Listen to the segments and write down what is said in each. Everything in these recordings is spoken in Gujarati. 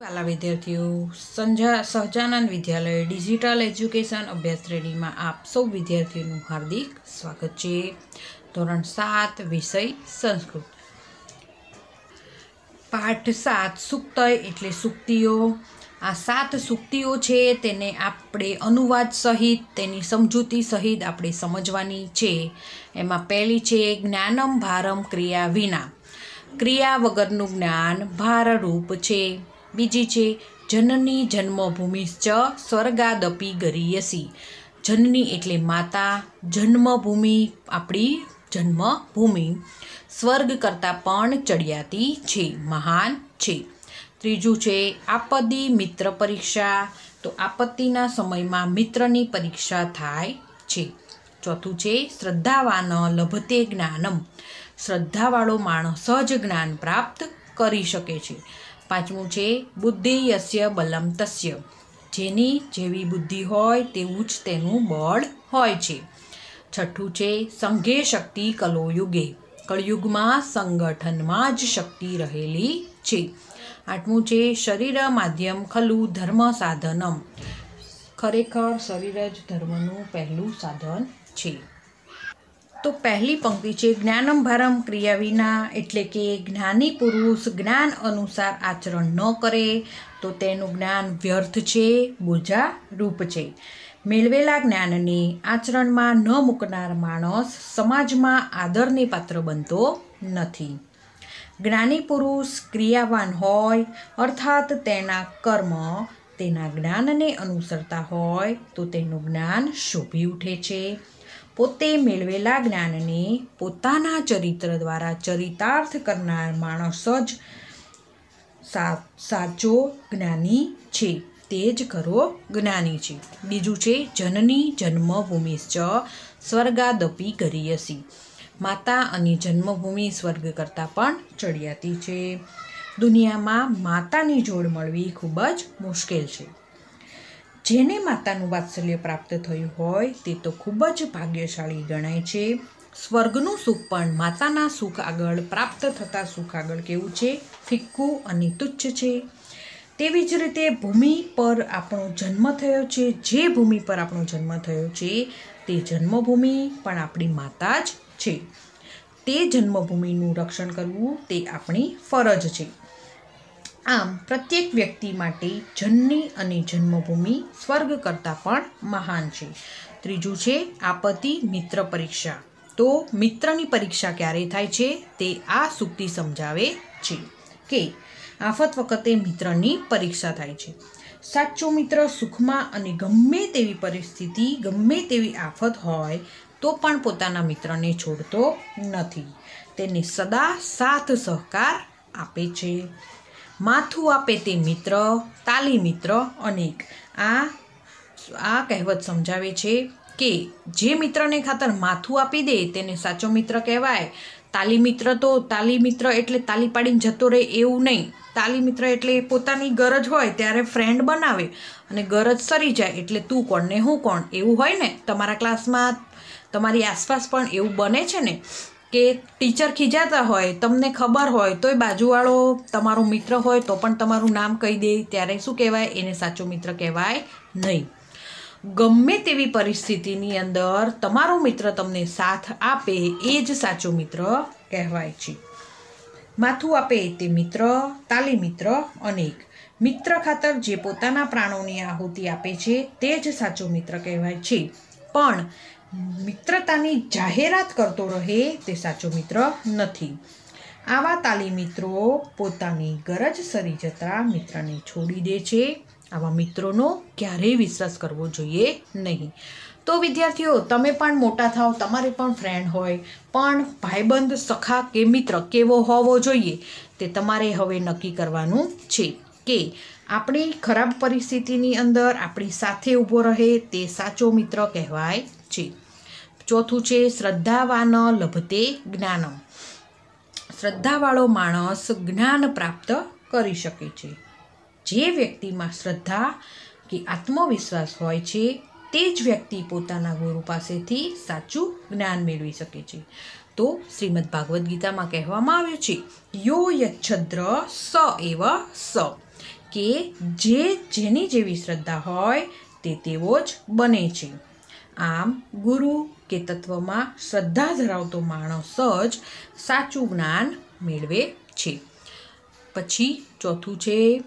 વાલા વિદ્યાર્થીઓ, સંજા, સહજાનંદ વિદ્યાલય, ડિજિટલ એજ્યુકેશન અભ્યાસ શ્રેણીમાં આપ સૌ વિદ્યાર્થીઓનું હાર્દિક સ્વાગત છે. ધોરણ સાત, વિષય, સંસ્કૃત. પાઠ સાત સુક્તય એટલે સુક્તિઓ. આ સાત સુક્તિઓ છે તેને આપણે અનુવાદ સહિત, તેની સમજૂતી સહિત આપણે સમજવાની છે. એમાં પહેલી છે, જ્ઞાનમ ભારમ ક્રિયા વિના. ક્રિયા વગરનું જ્ઞાન ભારરૂપ છે. બીજી છે, જનની જન્મભૂમિશ્ચ સ્વર્ગાદપી ગરીયસી. જનની એટલે માતા, જન્મભૂમિ આપણી જન્મભૂમિ. સ્વર્ગ કરતાં પણ ચડિયાતી છે, મહાન છે. ત્રીજું છે આપદી મિત્ર પરીક્ષા. તો આપત્તિના સમયમાં મિત્રની પરીક્ષા થાય છે. ચોથું છે, શ્રદ્ધાવાન લભતે જ્ઞાનમ. શ્રદ્ધાવાળો માણસ જ જ્ઞાન પ્રાપ્ત કરી શકે છે. પાંચમું છે, બુદ્ધિ યસ્ય બલમ તસ્ય. જેની જેવી બુદ્ધિ હોય તેવું જ તેનું બળ હોય છે. છઠ્ઠું છે, સંઘે શક્તિ કલો યુગે કળયુગમાં સંગઠનમાં જ શક્તિ રહેલી છે. આઠમું છે, શરીર માધ્યમ ખલુ ધર્મ સાધનમ. ખરેખર શરીર જ ધર્મનું પહેલું સાધન છે. તો પહેલી પંક્તિ છે, જ્ઞાનમ ભારમ ક્રિયા વિના, એટલે કે જ્ઞાની પુરુષ જ્ઞાન અનુસાર આચરણ ન કરે, તો તેનું જ્ઞાન વ્યર્થ છે, બોજા રૂપ છે. મેળવેલા જ્ઞાનને આચરણમાં ન મૂકનાર માણસ સમાજમાં આદરને પાત્ર બનતો નથી. જ્ઞાની પુરુષ ક્રિયાવાન હોય, અર્થાત તેના કર્મ તેના જ્ઞાનને અનુસરતા હોય, તો તેનું જ્ઞાન શોભી ઉઠે છે. પોતે મેળવેલા જ્ઞાનને પોતાના ચરિત્ર દ્વારા ચરિતાર્થ કરનાર માણસ જ સાચો જ્ઞાની છે. તે જ ખરો જ્ઞાની છે. બીજું છે, જનની જન્મભૂમિશ્ચ સ્વર્ગાદપી ગરીયસી માતા અને જન્મભૂમિ સ્વર્ગ કરતાં પણ ચડિયાતી છે. દુનિયામાં માતાની જોડ મળવી ખૂબ જ મુશ્કેલ છે. જેને માતાનું વાત્સલ્ય પ્રાપ્ત થયું હોય તે તો ખૂબ જ ભાગ્યશાળી ગણાય છે. સ્વર્ગનું સુખ પણ માતાના સુખ આગળ પ્રાપ્ત થતા સુખ આગળ કેવું છે? ફિક્કું અને તુચ્છ છે. તેવી જ રીતે ભૂમિ પર આપણો જન્મ થયો છે. જે ભૂમિ પર આપણો જન્મ થયો છે તે જન્મભૂમિ પણ આપણી માતા જ છે. તે જન્મભૂમિનું રક્ષણ કરવું તે આપણી ફરજ છે. આમ, પ્રત્યેક વ્યક્તિ માટે જન્ની અને જન્મભૂમિ સ્વર્ગ કરતાં પણ મહાન છે. ત્રીજું છે, આપત્તિ મિત્ર પરીક્ષા. તો મિત્રની પરીક્ષા ક્યારે થાય છે? તે આ સૂક્તિ સમજાવે છે કે આફત વખતે મિત્રની પરીક્ષા થાય છે. સાચો મિત્ર સુખમાં અને ગમે તેવી પરિસ્થિતિ, ગમે તેવી આફત હોય, તો પણ પોતાના મિત્રને છોડતો નથી. તેને સદા સાથ સહકાર આપે છે. માથું આપે તે મિત્ર, તાલી મિત્ર અનેક. આ આ કહેવત સમજાવે છે કે જે મિત્રને ખાતર માથું આપી દે તેને સાચો મિત્ર કહેવાય. તાલી મિત્ર તો તાલી મિત્ર એટલે તાલી પાડીને જતો રહે એવું નહીં. તાલી મિત્ર એટલે પોતાની ગરજ હોય ત્યારે ફ્રેન્ડ બનાવે અને ગરજ સરી જાય એટલે તું કોણ ને હું કોણ? એવું હોય ને? તમારા ક્લાસમાં તમારી આસપાસ પણ એવું બને છે ને? કે ટીચર ખીજાતા હોય, તમને ખબર હોય, તોય બાજુવાળો તમારો મિત્ર હોય તો પણ તમારું નામ કહી દે. ત્યારે શું કહેવાય? એને સાચો મિત્ર કહેવાય નહીં. ગમે તેવી પરિસ્થિતિની અંદર તમારો મિત્ર તમને સાથ આપે, એ જ સાચો મિત્ર કહેવાય છે. માથું આપે તે મિત્ર, તાલી મિત્ર, અનેક. મિત્ર ખાતર જે પોતાના પ્રાણોની આહુતિ આપે છે, તે જ સાચો મિત્ર કહેવાય છે. પણ મિત્રતાની જાહેરાત કરતો રહે તે સાચો મિત્ર નથી. આવા તાલી મિત્રો પોતાની ગરજ સરી જતા મિત્રને છોડી દે છે. આવા મિત્રોનો ક્યારેય વિશ્વાસ કરવો જોઈએ નહીં. તો વિદ્યાર્થીઓ, તમે પણ મોટા થાઓ, તમારે પણ ફ્રેન્ડ હોય, પણ ભાઈબંધ, સખા કે મિત્ર કેવો હોવો જોઈએ તે તમારે હવે નક્કી કરવાનું છે કે આપણી ખરાબ પરિસ્થિતિની અંદર આપણી સાથે ઊભો રહે તે સાચો મિત્ર કહેવાય છે. ચોથું છે, શ્રદ્ધાવાન લભતે જ્ઞાનમ. શ્રદ્ધાવાળો માણસ જ્ઞાન પ્રાપ્ત કરી શકે છે. જે વ્યક્તિમાં શ્રદ્ધા કે આત્મવિશ્વાસ હોય છે, તે જ વ્યક્તિ પોતાના ગુરુ પાસેથી સાચું જ્ઞાન મેળવી શકે છે. તો શ્રીમદ ભાગવદ્ ગીતામાં કહેવામાં આવ્યું છે, યો યચ્છદ્ર સ એવ સ. કે જે જેની જેવી શ્રદ્ધા હોય તે તેવો જ બને છે. આમ ગુરુ કે તત્વમાં શ્રદ્ધા ધરાવતો માણસ જ સાચું જ્ઞાન મેળવે છે. પછી ચોથું છે,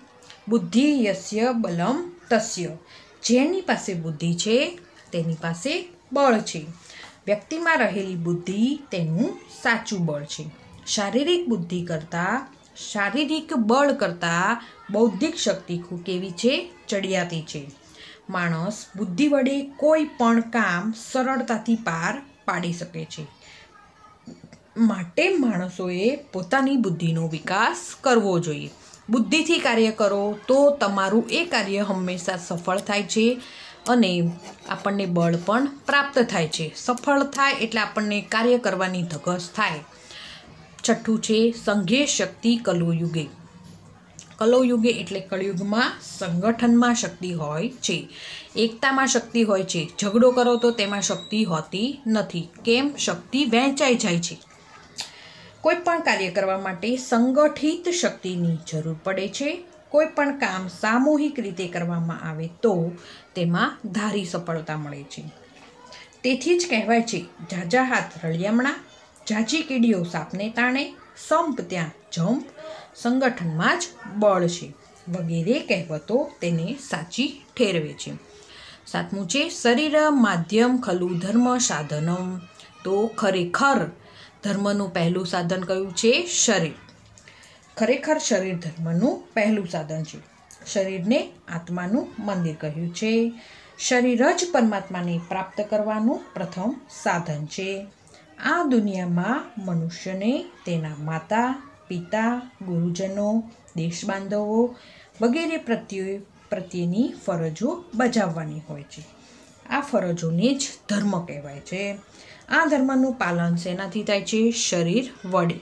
બુદ્ધિ યસ્ય બલમ તસ્ય. જેની પાસે બુદ્ધિ છે, તેની પાસે બળ છે. વ્યક્તિમાં રહેલી બુદ્ધિ તેનું સાચું બળ છે. શારીરિક બુદ્ધિ કરતાં શારીરિક બળ કરતાં બૌદ્ધિક શક્તિ કેવી છે? ચડિયાતી છે. માણસ બુદ્ધિ વડે કોઈ પણ કામ સરળતાથી પાર પાડી શકે છે. માટે માણસોએ પોતાની બુદ્ધિનો વિકાસ કરવો જોઈએ. બુદ્ધિથી કાર્ય કરો તો તમારું એ કાર્ય હંમેશા સફળ થાય છે અને આપણને બળ પણ પ્રાપ્ત થાય છે. સફળ થાય એટલે આપણને કાર્ય કરવાની ધગસ થાય. છઠ્ઠું છે સંઘે શક્તિ કલોયુગે. કલોયુગે એટલે કળયુગમાં સંગઠનમાં શક્તિ હોય છે. એકતામાં શક્તિ હોય છે. ઝઘડો કરો તો તેમાં શક્તિ હોતી નથી. કેમ? શક્તિ વહેંચાઈ જાય છે. કોઈ પણ કાર્ય કરવા માટે સંગઠિત શક્તિની જરૂર પડે છે. કોઈ પણ કામ સામૂહિક રીતે કરવામાં આવે તો તેમાં ધારી સફળતા મળે છે. તેથી જ કહેવાય છે ઝાઝા હાથ રળિયામણા ઝાઝી કીડીઓ સાપને તાણે સંપ ત્યાં જંપ, સંગઠનમાં જ બળ છે. વગેરે કહેવતો તેને સાચી ઠેરવે છે. સાતમું છે શરીર, માધ્યમ, ખલુ ધર્મ, સાધનમ. તો ખરેખર ધર્મનું પહેલું સાધન કયું છે? શરીર. ખરેખર શરીર ધર્મનું પહેલું સાધન છે. શરીરને આત્માનું મંદિર કહ્યું છે. શરીર જ પરમાત્માને પ્રાપ્ત કરવાનું પ્રથમ સાધન છે. આ દુનિયામાં મનુષ્યને તેના માતા, પિતા, ગુરુજનો, દેશબાંધવો વગેરે પ્રત્યે પ્રત્યેની ફરજો બજાવવાની હોય છે. આ ફરજોને જ ધર્મ કહેવાય છે. આ ધર્મનું પાલન શેનાથી થાય છે? શરીર વડે.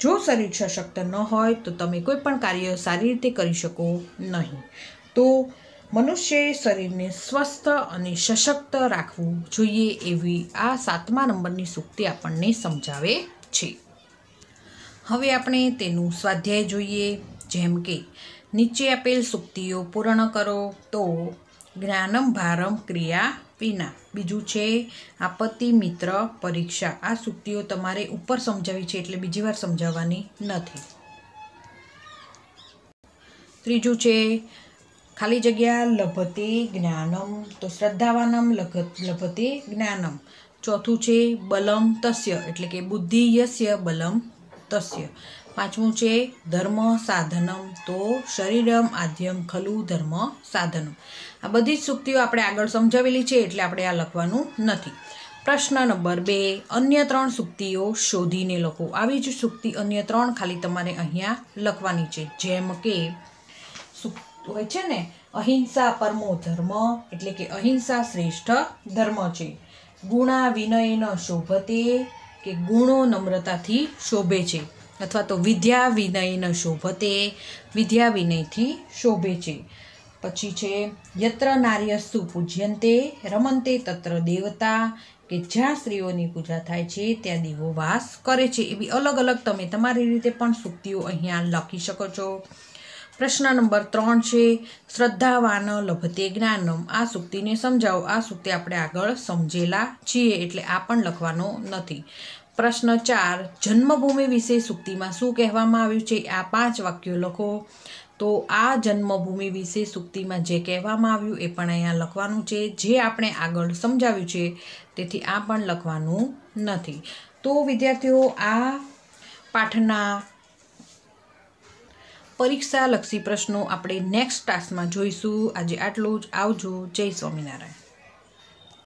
જો શરીર સશક્ત ન હોય તો તમે કોઈ પણ કાર્ય સારી રીતે કરી શકો નહીં. તો મનુષ્યએ શરીરને સ્વસ્થ અને સશક્ત રાખવું જોઈએ એવી આ સાતમા નંબરની સૂક્તિ આપણને સમજાવે છે. હવે આપણે તેનું સ્વાધ્યાય જોઈએ. જેમ કે, નીચે આપેલ સૂક્તિઓ પૂર્ણ કરો તો જ્ઞાનમ ભારમ ક્રિયા વિના. બીજું છે, આપત્તિ મિત્ર પરીક્ષા. આ સૂક્તિઓ તમારે ઉપર સમજાવી છે એટલે બીજી વાર સમજાવવાની નથી. ત્રીજું છે ખાલી જગ્યા લભતે જ્ઞાનમ તો શ્રદ્ધાવાનમ લભતે જ્ઞાનમ. ચોથું છે બલમ તસ્ય, એટલે કે બુદ્ધિ યસ્ય બલમ તસ્ય. પાંચમું છે ધર્મ સાધનમ, તો શરીરમ આદ્યમ ખલુ ધર્મ સાધનમ. આ બધી જ સૂક્તિઓ આપણે આગળ સમજાવેલી છે એટલે આપણે આ લખવાનું નથી. પ્રશ્ન નંબર બે, અન્ય ત્રણ સૂક્તિઓ શોધીને લખો. આવી જ સૂક્તિ અન્ય ત્રણ ખાલી તમારે અહીંયા લખવાની છે. જેમ કે હોય છે ને, અહિંસા પરમો ધર્મ એટલે કે અહિંસા શ્રેષ્ઠ ધર્મ છે. ગુણા વિનયન શોભતે કે ગુણો નમ્રતાથી શોભે છે. અથવા તો વિદ્યા વિનયન શોભતે, વિદ્યા વિનયથી શોભે છે. પછી છે, યત્ર નાર્યસ્તુ પૂજ્યંતે, રમંતે તત્ર દેવતા કે જ્યાં સ્ત્રીઓની પૂજા થાય છે, ત્યાં દેવો વાસ કરે છે. એવી અલગ અલગ તમે તમારી રીતે પણ સૂક્તિઓ અહીંયા લખી શકો છો. પ્રશ્ન નંબર ત્રણ છે, શ્રદ્ધાવાન લભતે જ્ઞાનમ. આ સૂક્તિને સમજાવો. આ સૂક્તિ આપણે આગળ સમજેલા છીએ એટલે આ પણ લખવાનો નથી. પ્રશ્ન ચાર, જન્મભૂમિ વિશે સૂક્તિમાં શું કહેવામાં આવ્યું છે? આ પાંચ વાક્યો લખો. તો આ જન્મભૂમિ વિશે સૂક્તિમાં જે કહેવામાં આવ્યું એ પણ અહીંયા લખવાનું છે. જે આપણે આગળ સમજાવ્યું છે, તેથી આ પણ લખવાનું નથી. તો વિદ્યાર્થીઓ, આ પાઠના પરીક્ષાલક્ષી પ્રશ્નો આપણે નેક્સ્ટ ક્લાસમાં જોઈશું. આજે આટલું જ. આવજો. જય સ્વામિનારાયણ.